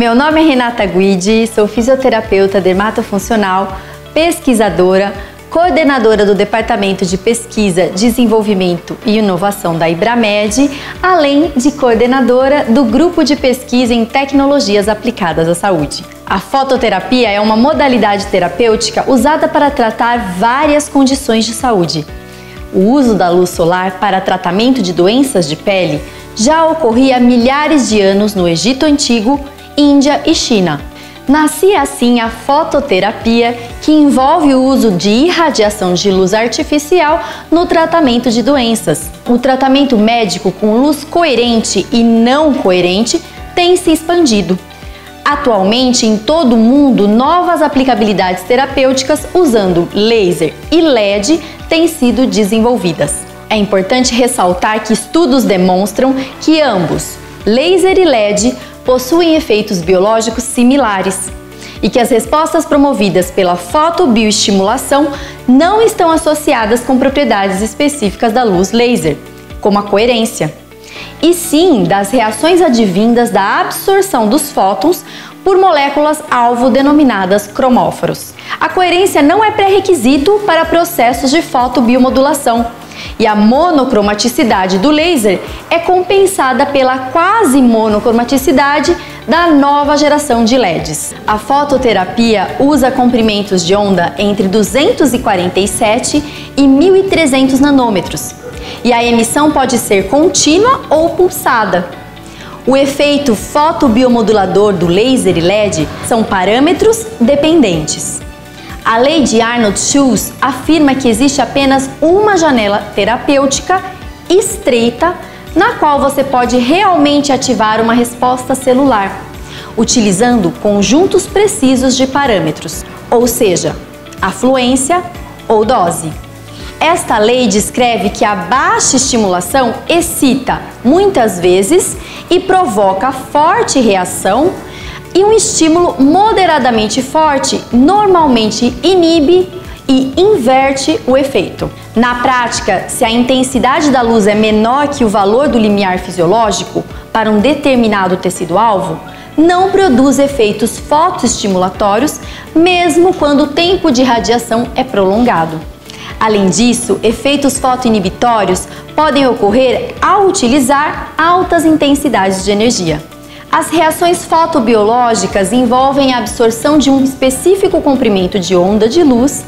meu nome é Renata Guidi, sou fisioterapeuta dermatofuncional, pesquisadora, coordenadora do Departamento de Pesquisa, Desenvolvimento e Inovação da Ibramed, além de coordenadora do Grupo de Pesquisa em Tecnologias Aplicadas à Saúde. A fototerapia é uma modalidade terapêutica usada para tratar várias condições de saúde. O uso da luz solar para tratamento de doenças de pele já ocorria há milhares de anos no Egito Antigo, Índia e China. Nascia assim a fototerapia, que envolve o uso de irradiação de luz artificial no tratamento de doenças. O tratamento médico com luz coerente e não coerente tem se expandido. Atualmente, em todo o mundo, novas aplicabilidades terapêuticas usando laser e LED têm sido desenvolvidas. É importante ressaltar que estudos demonstram que ambos, laser e LED, possuem efeitos biológicos similares e que as respostas promovidas pela fotobioestimulação não estão associadas com propriedades específicas da luz laser, como a coerência, e sim das reações advindas da absorção dos fótons por moléculas alvo denominadas cromóforos. A coerência não é pré-requisito para processos de fotobiomodulação, e a monocromaticidade do laser é compensada pela quase monocromaticidade da nova geração de LEDs. A fototerapia usa comprimentos de onda entre 247 e 1300 nanômetros e a emissão pode ser contínua ou pulsada. O efeito fotobiomodulador do laser e LED são parâmetros dependentes. A lei de Arnold-Schulz afirma que existe apenas uma janela terapêutica estreita na qual você pode realmente ativar uma resposta celular, utilizando conjuntos precisos de parâmetros, ou seja, afluência ou dose. Esta lei descreve que a baixa estimulação excita muitas vezes e provoca forte reação e um estímulo moderadamente forte normalmente inibe e inverte o efeito. Na prática, se a intensidade da luz é menor que o valor do limiar fisiológico para um determinado tecido-alvo, não produz efeitos fotoestimulatórios, mesmo quando o tempo de radiação é prolongado. Além disso, efeitos fotoinibitórios podem ocorrer ao utilizar altas intensidades de energia. As reações fotobiológicas envolvem a absorção de um específico comprimento de onda de luz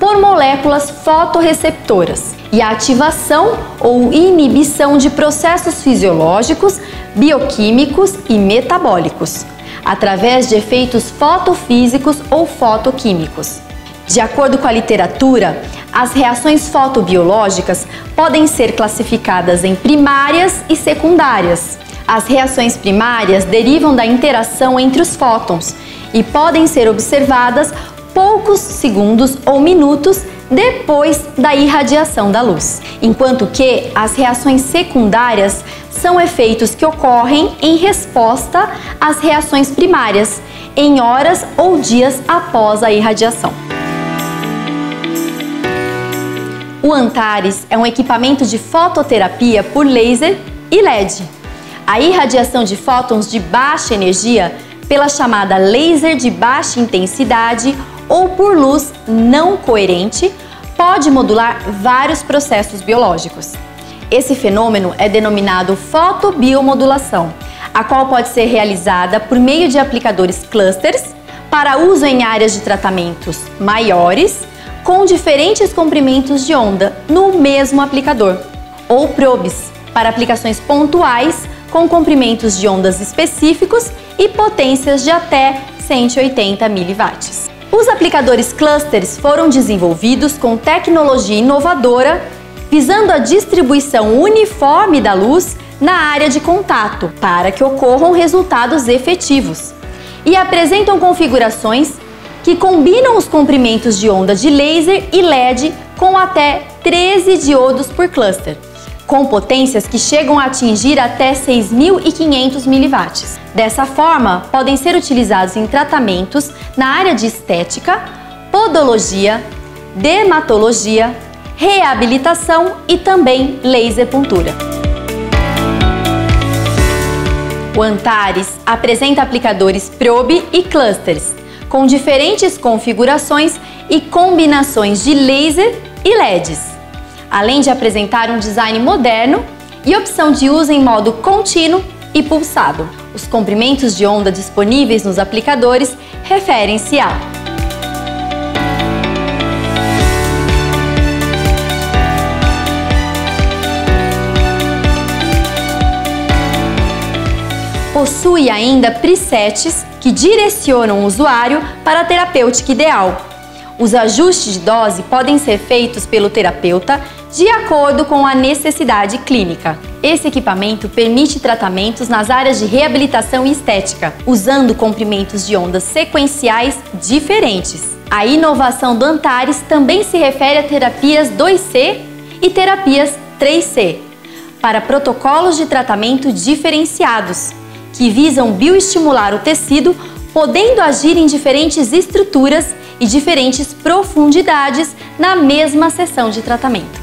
por moléculas fotorreceptoras e a ativação ou inibição de processos fisiológicos, bioquímicos e metabólicos, através de efeitos fotofísicos ou fotoquímicos. De acordo com a literatura, as reações fotobiológicas podem ser classificadas em primárias e secundárias. As reações primárias derivam da interação entre os fótons e podem ser observadas poucos segundos ou minutos depois da irradiação da luz, enquanto que as reações secundárias são efeitos que ocorrem em resposta às reações primárias, em horas ou dias após a irradiação. O Antares é um equipamento de fototerapia por laser e LED a irradiação de fótons de baixa energia pela chamada laser de baixa intensidade ou por luz não coerente pode modular vários processos biológicos. Esse fenômeno é denominado fotobiomodulação, a qual pode ser realizada por meio de aplicadores clusters para uso em áreas de tratamentos maiores com diferentes comprimentos de onda no mesmo aplicador, ou probes para aplicações pontuais com comprimentos de ondas específicos e potências de até 180 mW. Os aplicadores clusters foram desenvolvidos com tecnologia inovadora, visando a distribuição uniforme da luz na área de contato, para que ocorram resultados efetivos, e apresentam configurações que combinam os comprimentos de onda de laser e LED com até 13 diodos por cluster com potências que chegam a atingir até 6.500 mW. Dessa forma, podem ser utilizados em tratamentos na área de estética, podologia, dermatologia, reabilitação e também laser puntura. O Antares apresenta aplicadores Probe e Clusters, com diferentes configurações e combinações de laser e LEDs, além de apresentar um design moderno e opção de uso em modo contínuo e pulsado. Os comprimentos de onda disponíveis nos aplicadores referem-se a Possui ainda presets que direcionam o usuário para a terapêutica ideal. Os ajustes de dose podem ser feitos pelo terapeuta de acordo com a necessidade clínica. Esse equipamento permite tratamentos nas áreas de reabilitação e estética, usando comprimentos de ondas sequenciais diferentes. A inovação do Antares também se refere a terapias 2C e terapias 3C, para protocolos de tratamento diferenciados, que visam bioestimular o tecido, podendo agir em diferentes estruturas e diferentes profundidades na mesma sessão de tratamento.